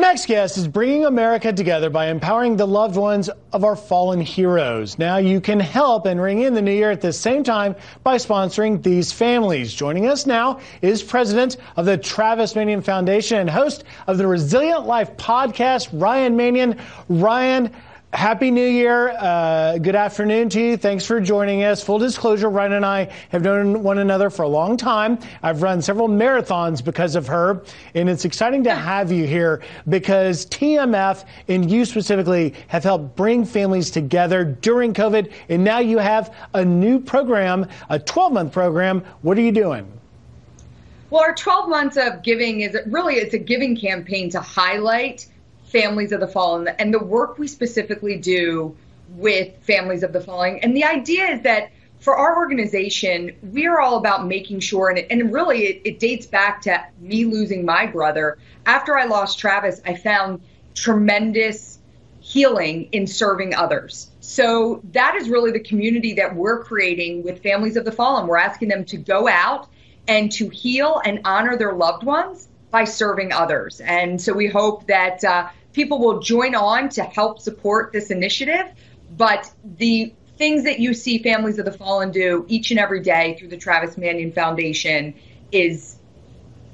Our next guest is bringing America together by empowering the loved ones of our fallen heroes. Now you can help and ring in the new year at the same time by sponsoring these families. Joining us now is president of the Travis Manion Foundation and host of the Resilient Life podcast, Ryan Manion. Ryan, Happy New Year. Uh, good afternoon to you. Thanks for joining us. Full disclosure, Ryan and I have known one another for a long time. I've run several marathons because of her, and it's exciting to have you here because TMF and you specifically have helped bring families together during COVID, and now you have a new program, a 12 month program. What are you doing? Well, our 12 months of giving is really it's a giving campaign to highlight families of the fallen and the work we specifically do with families of the fallen. And the idea is that for our organization, we are all about making sure, and, it, and really it, it dates back to me losing my brother. After I lost Travis, I found tremendous healing in serving others. So that is really the community that we're creating with families of the fallen. We're asking them to go out and to heal and honor their loved ones by serving others. And so we hope that uh, people will join on to help support this initiative. But the things that you see families of the fallen do each and every day through the Travis Manion Foundation is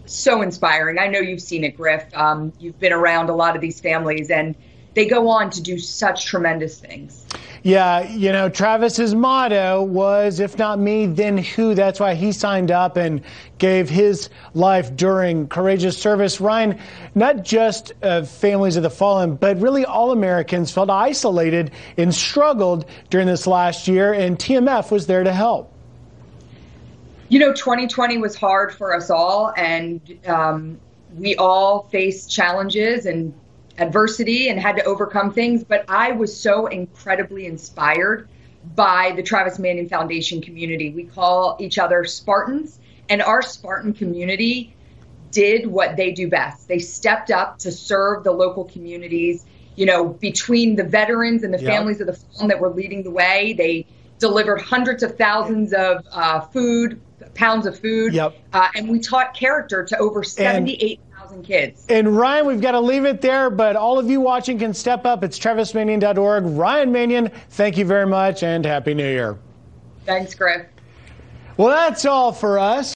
so inspiring. I know you've seen it, Griff. Um, you've been around a lot of these families, and they go on to do such tremendous things. Yeah, you know, Travis's motto was, if not me, then who? That's why he signed up and gave his life during courageous service. Ryan, not just uh, families of the fallen, but really all Americans felt isolated and struggled during this last year, and TMF was there to help. You know, 2020 was hard for us all, and um, we all faced challenges and adversity and had to overcome things. But I was so incredibly inspired by the Travis Manion Foundation community. We call each other Spartans, and our Spartan community did what they do best. They stepped up to serve the local communities. You know, between the veterans and the yep. families of the fallen that were leading the way, they delivered hundreds of thousands of uh, food, pounds of food. Yep. Uh, and we taught character to over 78 kids. And Ryan, we've got to leave it there, but all of you watching can step up. It's travismanion.org. Ryan Manion, thank you very much and Happy New Year. Thanks, Griff. Well, that's all for us.